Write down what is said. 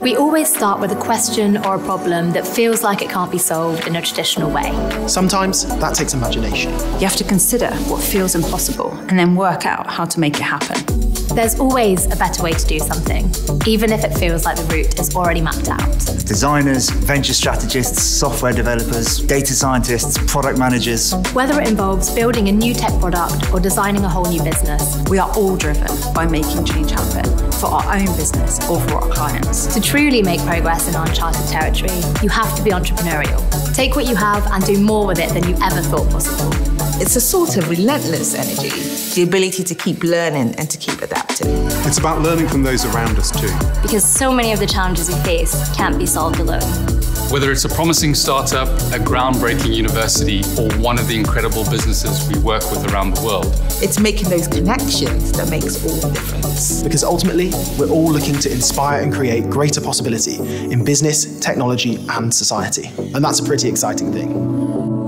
We always start with a question or a problem that feels like it can't be solved in a traditional way. Sometimes that takes imagination. You have to consider what feels impossible and then work out how to make it happen. There's always a better way to do something, even if it feels like the route is already mapped out. Designers, venture strategists, software developers, data scientists, product managers. Whether it involves building a new tech product or designing a whole new business, we are all driven by making change happen for our own business or for our clients. To truly make progress in uncharted territory, you have to be entrepreneurial. Take what you have and do more with it than you ever thought possible. It's a sort of relentless energy, the ability to keep learning and to keep adapting. It's about learning from those around us too. Because so many of the challenges we face can't be solved alone. Whether it's a promising startup, a groundbreaking university, or one of the incredible businesses we work with around the world, it's making those connections that makes all the difference. Because ultimately, we're all looking to inspire and create greater possibility in business, technology, and society. And that's a pretty exciting thing.